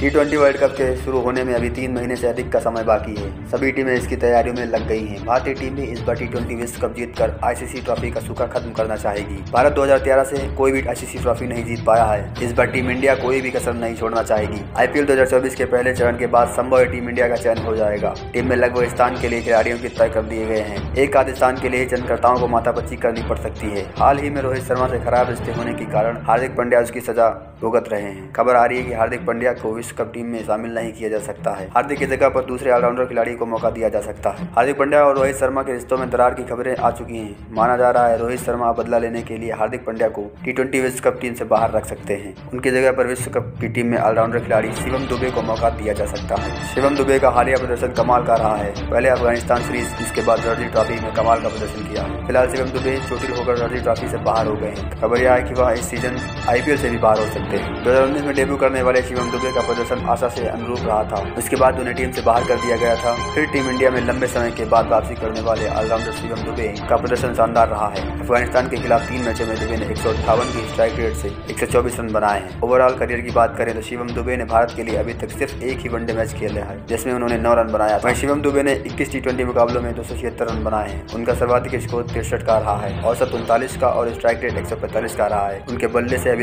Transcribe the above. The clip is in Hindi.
टी ट्वेंटी वर्ल्ड कप के शुरू होने में अभी तीन महीने से अधिक का समय बाकी है। सभी टीमें इसकी तैयारियों में लग गई हैं। भारतीय टीम भी इस बार टी ट्वेंटी विश्व कप जीत जीतकर आईसीसी ट्रॉफी का सूखा खत्म करना चाहेगी। भारत 2013 से कोई भी आईसीसी ट्रॉफी नहीं जीत पाया है। इस बार टीम इंडिया कोई भी कसर नहीं छोड़ना चाहेगी। आईपीएल 2024 के पहले चरण के बाद संभव टीम इंडिया का चयन हो जाएगा। टीम में लगभग स्थान के लिए खिलाड़ियों की तय कर दिए गए हैं। एक आधे स्थान के लिए चयनकर्ताओं को माथापच्ची करनी पड़ सकती है। हाल ही में रोहित शर्मा से खराब रिश्ते होने के कारण हार्दिक पांड्या उसकी सजा भुगत रहे हैं। खबर आ रही है कि हार्दिक पंड्या को विश्व कप टीम में शामिल नहीं किया जा सकता है। हार्दिक की जगह पर दूसरे ऑलराउंडर खिलाड़ी को मौका दिया जा सकता है। हार्दिक पंड्या और रोहित शर्मा के रिश्तों में दरार की खबरें आ चुकी हैं। माना जा रहा है रोहित शर्मा बदला लेने के लिए हार्दिक पंड्या को टी विश्व कप टीम से बाहर रख सकते हैं। उनकी जगह पर विश्व कप की टीम में ऑलराउंडर खिलाड़ी शिवम दुबे को मौका दिया जा सकता है। शिवम दुबे का हालिया प्रदर्शन कमाल का रहा है। पहले अफ़गानिस्तान सीरीज़ इसके बाद रणजी ट्रॉफी में कमाल का प्रदर्शन किया। फ़िलहाल शिवम दुबे चोटिल होकर रणजी ट्रॉफी से बाहर हो गए खबर यह है कि वह इस सीज़न आईपीएल से भी बाहर हो सकते हैं दो में डेब्यू करने वाले शिवम दुबे का प्रदर्शन आशा से अनुरूप रहा था। उसके बाद उन्हें टीम से बाहर कर दिया गया था। फिर टीम इंडिया में लंबे समय के बाद वापसी करने वाले ऑलराउंडर शिवम दुबे का प्रदर्शन शानदार रहा है। अफ़गानिस्तान के खिलाफ तीन मैचों में दुबे ने एक सौ अठावन की स्ट्राइक रेट सौ चौबीस रन बनाए हैं। ओवरऑल करियर की बात करें तो शिवम दुबे ने भारत के लिए अभी तक सिर्फ़ एक ही वनडे मैच खेला है, जिसमें उन्होंने नौ रन बनाया वहीं शिवम दुबे ने इक्कीस टी मुकाबलों में दो सौ छिहत्तर रन बनाए हैं। उनका सर्वाधिक स्कोर तिरसठ का रहा है औसत उनतालीस का और स्ट्राइक रेट एक सौ पैंतालीस का रहा है। उनके बल्ले से अभी